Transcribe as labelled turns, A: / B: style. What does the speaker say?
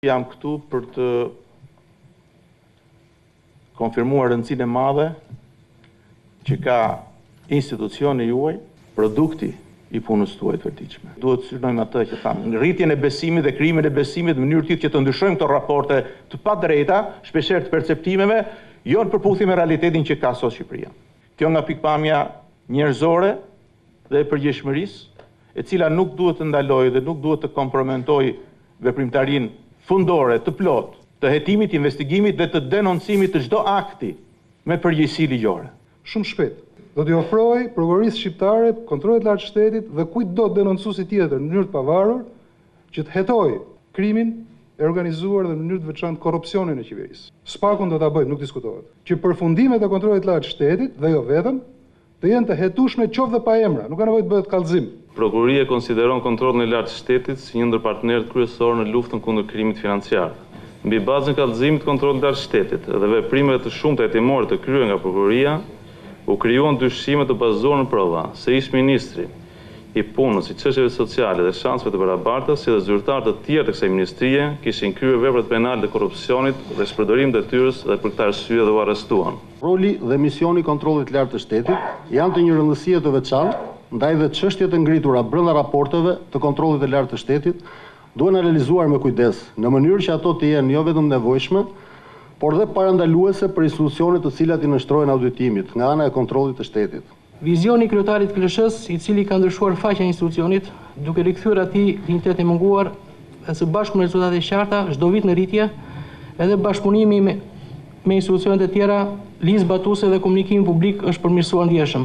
A: Jam këtu për të konfirmuar rëndësinë e madhe që ka institucioni juaj, produkti i punës tuaj të përditshme. Duhet të synojmë atë që thamë, rritjen e besimit dhe krijimin e besimit në mënyrë të tillë që të ndryshojmë këto raporte të padrejta, shpeshherë të perceptimeve, jo në përputhje me realitetin që ka sot Shqipëria. Kjo nga pikëpamja njerëzore dhe e përgjegjshmërisë, e cila nuk duhet të ndalojë dhe nuk duhet të komprometojë veprimtarinë fundore të plotë të hetimit, investigimit dhe të denoncimit të çdo akti me përgjegjësi ligjore.
B: Shumë shpejt, do t'i ofrojë prokurorisë shqiptare, Kontrollit të Lartë të Shtetit dhe kujtdo denoncuesi tjetër në mënyrë të pavarur që të hetojë krimin e organizuar dhe në mënyrë të veçantë korrupsionin e qeverisë. Së pakun do ta bëjmë, nuk diskutohet, që përfundimet e Kontrollit të Lartë të Shtetit, dhe jo vetëm, Të jenë të hetueshme qoftë dhe pa emra, nuk ka nevojë të bëhet kallëzim.
C: Prokuroria e konsideron Kontrollin e Lartë të Shtetit si një ndër partnerët kryesorë në luftën kundër krimit financiar. Mbi bazën e kallëzimit të Kontrollit të Lartë të Shtetit dhe veprimeve të shumta hetimore të kryer nga Prokuroria, u krijuan dyshime të bazuara në prova se ish-ministri i Punës, i Çështjeve Sociale dhe Shanseve të Barabarta si dhe zyrtarë të tjerë të kësaj ministrie kishin kryer veprat penale të korrupsionit dhe shpërdorimit të detyrës dhe për këtë arsye dhe u arrestuan.
D: Roli dhe misioni i Kontrollit të Lartë të Shtetit janë të një rëndësie të veçantë, ndaj dhe çështjet e ngritura brenda raporteve të Kontrollit të Lartë të Shtetit duhen analizuar me kujdes, në mënyrë që ato të jenë jo vetëm të nevojshme, por dhe parandaluese për institucionet të cilat i nënshtrohen auditimit nga ana e Kontrollit të Shtetit.
E: Vizioni i kryetarit të KLSH-së, i cili ka ndryshuar faqen e institucionit, duke rikthyer atij dinjitetin e munguar dhe së bashku me rezultate të qarta çdo vit në rritje, edhe bashkëpunimi me institucionet e tjera, ligjzbatuese dhe komunikimi publik është përmirësuar ndjeshëm.